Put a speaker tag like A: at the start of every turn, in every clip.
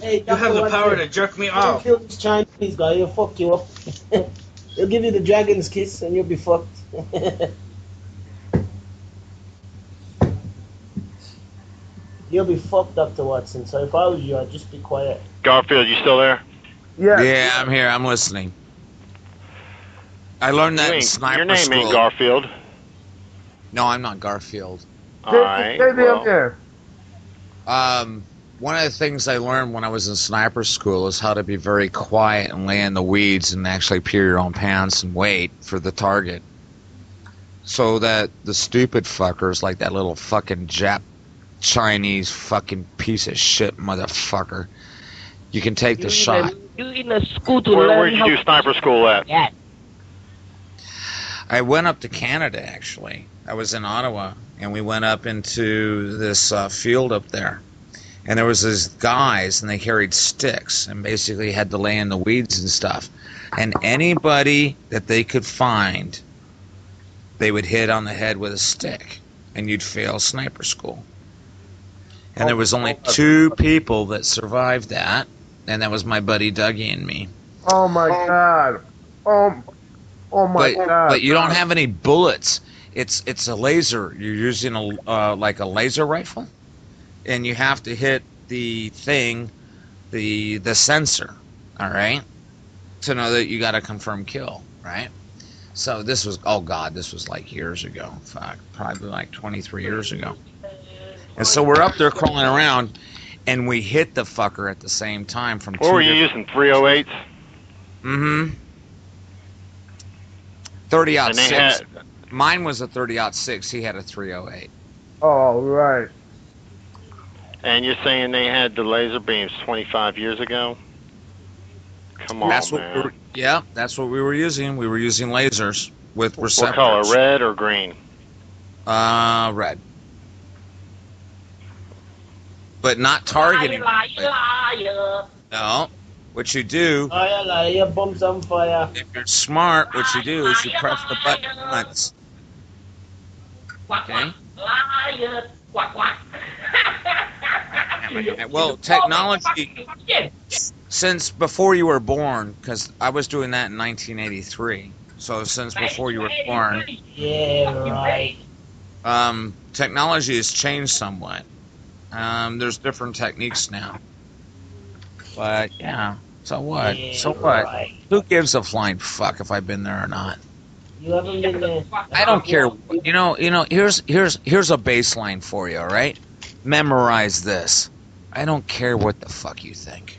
A: Hey,
B: You have the power to jerk me
A: Don't
B: off.
A: kill this Chinese guy, he'll fuck you up. he'll give you the dragon's kiss and you'll be fucked. you'll be fucked, Dr. Watson. So if I was you, I'd just be quiet.
C: Garfield, you still there?
D: Yeah.
E: Yeah, I'm here. I'm listening. I learned that
C: You
E: in
C: ain't-
E: sniper
C: your name
E: school.
C: ain't Garfield.
E: no, I'm not Garfield.
C: All right.
D: Maybe
C: well,
D: I'm there.
E: Um, one of the things I learned when I was in sniper school is how to be very quiet and lay in the weeds and actually pee your own pants and wait for the target. So that the stupid fuckers like that little fucking Jap Chinese fucking piece of shit motherfucker, you can take the shot.
F: You in a school to
C: Where,
F: learn
C: where'd you
F: how
C: do sniper school at?
F: Yeah.
E: I went up to Canada actually. I was in Ottawa, and we went up into this uh, field up there, and there was these guys, and they carried sticks, and basically had to lay in the weeds and stuff. And anybody that they could find, they would hit on the head with a stick, and you'd fail sniper school. And there was only two people that survived that, and that was my buddy Dougie and me.
D: Oh my god. Oh, oh my
E: but
D: god.
E: but you don't have any bullets. It's it's a laser. You're using a uh, like a laser rifle, and you have to hit the thing, the the sensor. All right, to know that you got a confirmed kill. Right. So this was oh god, this was like years ago. Fuck, probably like 23 years ago. And so we're up there crawling around, and we hit the fucker at the same time from.
C: What
E: two
C: were you using? 308s?
E: Mm-hmm. 30 out six.
C: had
E: Mine was a 30 out six. He had a 308.
D: oh, right.
C: And you're saying they had the laser beams 25 years ago? Come on,
E: that's what
C: man.
E: we were, yeah, that's what we were using. We were using lasers with receptors.
C: what color, red or green?
E: Uh, red. But not targeting.
F: Liar, liar.
E: No. What you do,
A: Liar, liar, bombs on fire.
E: if you're smart, what you do is you press the button once. Okay.
F: Liar. Quack, quack.
E: Well, technology, since before you were born, because I was doing that in 1983. So since before you were born,
A: Yeah, right.
E: um, technology has changed somewhat. Um, there's different techniques now. But yeah, so what?
A: Yeah,
E: so what?
A: right.
E: Who gives a flying fuck if I've been there or not?
A: You haven't been there.
E: I don't care. You know, you know. Here's here's here's a baseline for you. All right, memorize this. I don't care what the fuck you think.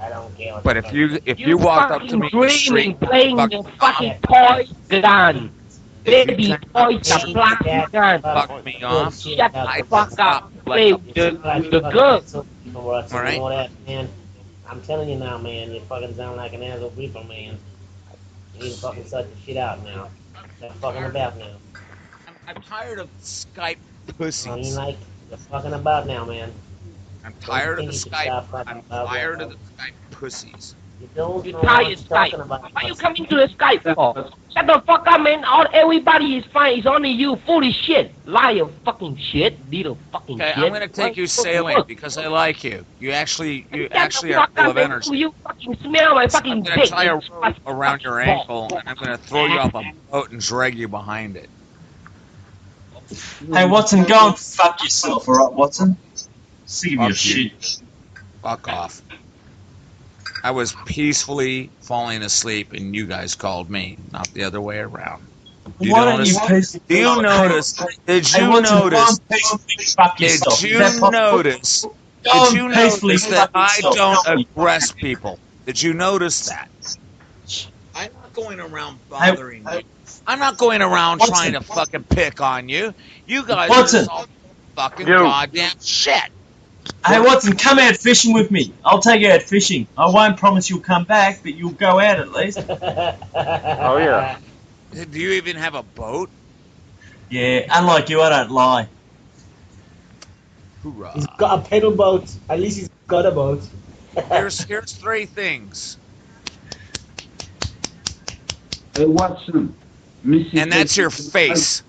A: I don't care. what
E: But if you if you walked up to me in the
F: dreaming, playing
E: fuck
F: the fucking toy gun. Baby toys, the plastic gun.
E: fuck me off,
F: Shut the
E: I
F: fuck up. Play with the, the
A: fucking
F: girl.
A: asshole people were saying,
E: Alright.
A: "You know that, man. I'm telling you now, man. You fucking sound like an asshole people, man. You need to fucking sort your shit out now. Stop fucking about now.
E: I'm, I'm tired of Skype pussies.
A: You
E: pussies.
A: like you're fucking about now, man.
E: I'm tired of the
A: Don't think you should
E: Skype.
A: stop fucking
E: I'm tired of the Skype pussies.
A: You don't
F: You
A: know what
F: tired
A: you're talking
F: Skype.
A: about.
F: Why you coming to the Skype for? Shut the fuck up, man. All everybody is fine. It's only you, foolish shit, liar, fucking shit, little fucking
E: Okay,
F: shit.
E: I'm gonna take you sailing because I like you. You actually you
F: Shut
E: actually are
F: fuck
E: full
F: up,
E: of
F: man.
E: energy.
F: You fucking smell my fucking
E: I'm
F: fucking
E: gonna
F: dick.
E: tie a rope around your ankle and I'm gonna throw you off a boat and drag you behind it.
G: Hey, Watson, go and fuck yourself, alright, Watson? Sick of your
E: Fuck you.
G: shit.
E: Fuck off. I was peacefully falling asleep and you guys called me, not the other way around. Do you
G: Why don't you
E: notice? Do you notice? Did you notice?
G: and peacefully fuck
E: Did you notice? Did you notice that I don't
G: Help
E: aggress people? Did you notice that? I'm not going around bothering
G: Hey,
E: you. I'm not going around
G: Watson.
E: trying to fucking pick on you. You guys
G: Watson.
E: are all fucking
C: You.
E: goddamn shit.
G: Hey, Watson, come out fishing with me. I'll take you out fishing. I won't promise you'll come back, but you'll go out at least.
C: Oh, yeah.
E: Do you even have a boat?
G: Yeah, unlike you, I don't lie.
E: Hoorah.
A: He's got a pedal boat. At least he's got a boat.
E: Here's here's three things,
H: Hey Watson, Missy.
E: and that's your face.
H: like-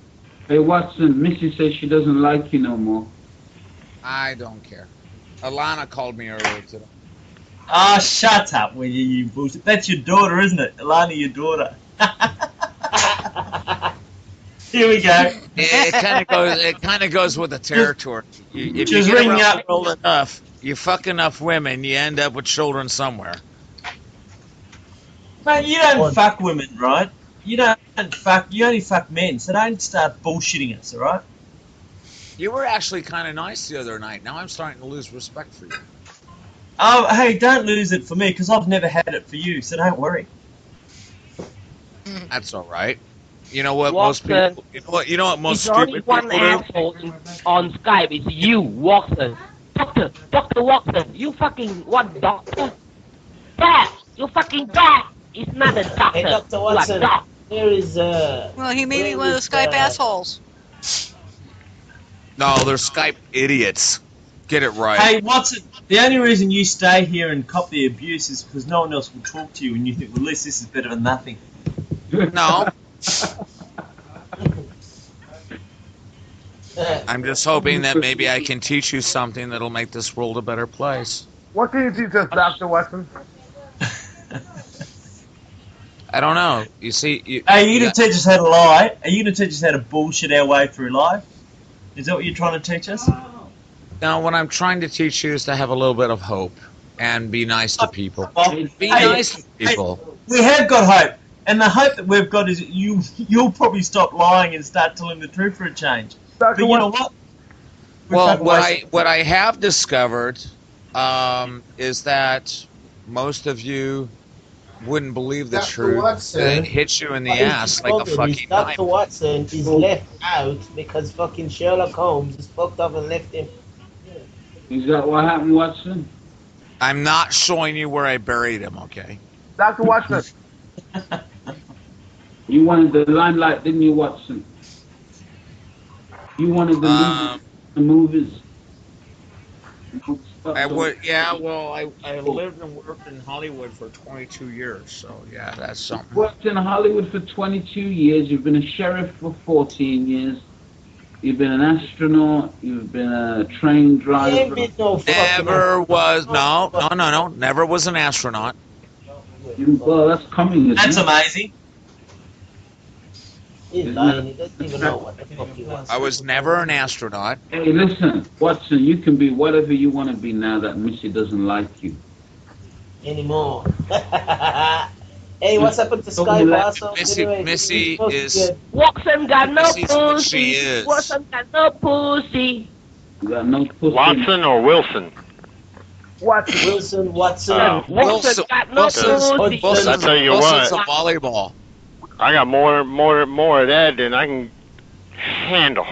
H: Hey Watson, Missy says she doesn't like you no more.
E: I don't care. Alana called me earlier today.
G: Ah, shut up, will you, you bullshit. That's your daughter, isn't it? Alana, your daughter. Here we go.
E: It, it kind of goes. It kind of goes with the territory. You, if
G: Just
E: you get
G: ring up-
E: the world enough, you fuck enough women, you end up with children somewhere.
G: Mate, you don't
A: Or-
G: fuck women, right? You don't fuck. You only fuck men, so don't start bullshitting us, all right?
E: You were actually kind of nice the other night. Now I'm starting to lose respect for you.
G: Oh, hey, don't lose it for me, because I've never had it for you, so don't worry.
E: That's all right. You know what?
F: Watson.
E: Most people. You know what? You know what most
F: It's only
E: stupid
F: one
E: people do.
F: asshole in, on Skype. It's you, Watson. Doctor, Doctor Watson. You fucking what doctor? That you fucking dog. It's not a doctor.
A: Hey, Dr. Watson.
F: dog.
A: Here is uh.
B: Well, he may be one of the Skype
A: uh,
B: assholes.
E: No, they're Skype idiots. Get it right.
G: Hey, Watson, the only reason you stay here and cop the abuse is because no one else will talk to you, and you think, well, at least this is better than nothing.
E: No, I'm just hoping that maybe I can teach you something that'll make this world a better place.
D: What can you teach us, Dr. Weston?
E: I don't know. You see, you,
G: Are you
E: yeah.
G: going to teach us how to lie? Are you going to teach us how to bullshit our way through life? Is that what you're trying to teach us?
E: Now, what I'm trying to teach you is to have a little bit of hope and be nice to people.
G: Well,
E: Be
G: hey,
E: nice to people.
G: we have got hope, and the hope that we've got is that you you'll probably stop lying and start telling the truth for a change. But you know what? We've
E: Well, what I what I have discovered um, is that most of you wouldn't believe the
I: Dr.
E: truth.
I: Watson.
E: It hits you in the ass like a fucking
A: Dr.
E: knife.
A: Watson is left out because fucking Sherlock Holmes is fucked up and left him.
H: Is that what happened, Watson?
E: I'm not showing you where I buried him. Okay.
D: Dr. Watson,
H: You wanted the limelight, didn't you, Watson? You wanted the
E: Um,
H: movies. The movies.
E: I would. Yeah. Well, I I lived and worked in Hollywood for 22 years. So yeah, that's something.
H: worked in Hollywood for 22 years. You've been a sheriff for 14 years. You've been an astronaut. You've been a train
A: He ain't
H: driver.
A: been no
E: Never was. No. No. No. No. Never was an astronaut.
H: You, well, that's coming. Isn't
G: That's
H: it?
G: amazing.
A: He's mm-hmm. lying. He doesn't even know what the fuck he wants.
E: I was never an astronaut.
H: Hey, listen, Watson. You can be whatever you want to be now that Missy doesn't like you.
A: anymore. hey, what's happened to
H: Don't
A: Sky
H: let-
A: Blossom?
E: Missy-
A: Anyway,
E: Missy
A: he's supposed to
E: is-
F: Watson got no
E: This is what she
F: pussy.
E: is.
F: Watson got no pussy.
H: Got no pussy.
C: Watson or Wilson?
D: Watson.
A: Wilson, Watson.
C: Oh.
F: Watson
E: Wilson-
F: got no
E: Wilson's-
F: pussy.
A: Wilson's-
C: I tell you
E: Wilson's
C: what.
E: a volleyball.
C: I got more, more, more of that than I can handle.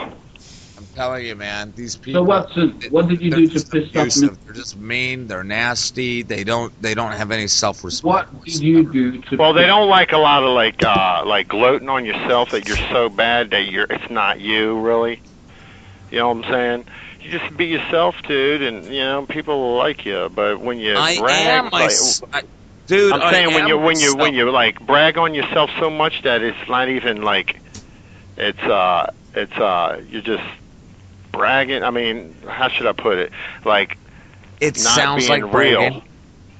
E: I'm telling you, man. These people.
H: So Watson, what did you do to
E: just
H: piss off
E: abusive.
H: Missy?
E: They're just mean. They're nasty. They don't. They don't have any self-respect.
H: What did you do to?
C: Well, they don't like a lot of like, uh, like gloating on yourself that you're so bad that you're. It's not you, really. You know what I'm saying? You just be yourself, dude, and you know people will like you. But when you
E: I
C: brag,
E: am my.
C: like,
E: s- I- dude,
C: I'm
E: I
C: saying when you when you when you like brag on yourself so much that it's not even like it's uh it's uh you're just bragging. I mean, how should I put it? Like
E: It
C: not
E: sounds
C: being
E: like
C: real.
E: bragging.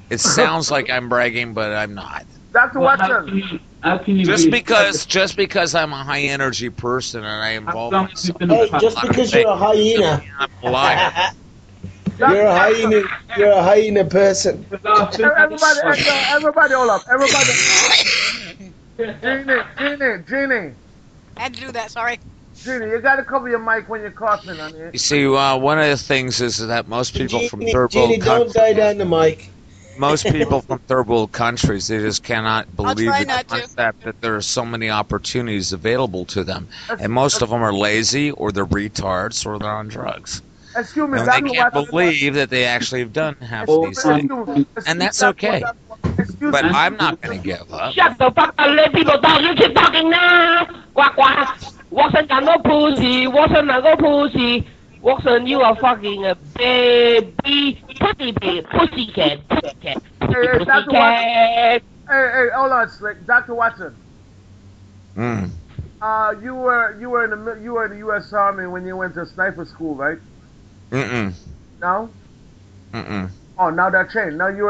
E: It sounds like I'm bragging, but I'm not.
D: Dr.
H: Well, how
D: Watson.
H: you, how
E: Just
H: be
E: because, just because I'm a high energy person and I
H: How
E: involve
H: long have you
E: myself.
H: been
A: Hey,
H: a
A: just
E: I'm
A: because you're a hyena.
E: I'm a liar.
I: You're a hyena. You're a hyena person.
D: Everybody, everybody, hold up. Everybody. Genie, Genie, Genie.
B: I had to do that. Sorry.
D: Genie, you gotta cover your mic when you're coughing, honey.
E: You see, uh, one of the things is that most people from third
I: Genie,
E: world
I: don't die
E: countries,
I: down the mic.
E: most people from third world countries, they just cannot believe the
B: not to.
E: concept that there are so many opportunities available to them, and most of them are lazy or they're retards or they're on drugs,
D: Excuse me,
E: and they can't believe that they actually have done half
H: Oh,
E: of these
H: um,
E: things. And that's okay. But. I'm not going to give up.
F: Shut the fuck up, let people talk. You keep talking now. Quack quack. Watson got no pussy. Watson got no pussy. Watson, you are fucking a baby pussy baby pussy cat pussy cat
D: Hey,
F: pussy
D: hey,
F: pussy
D: Dr.
F: cat.
D: Hey, hey, hold on, Slick. Dr. Watson.
E: Mm.
D: Uh, you were you were in the mi- you were in the U.S. Army when you went to sniper school, right?
E: Mm-mm.
D: No.
E: Mm-mm.
D: Oh, now that changed. Now you were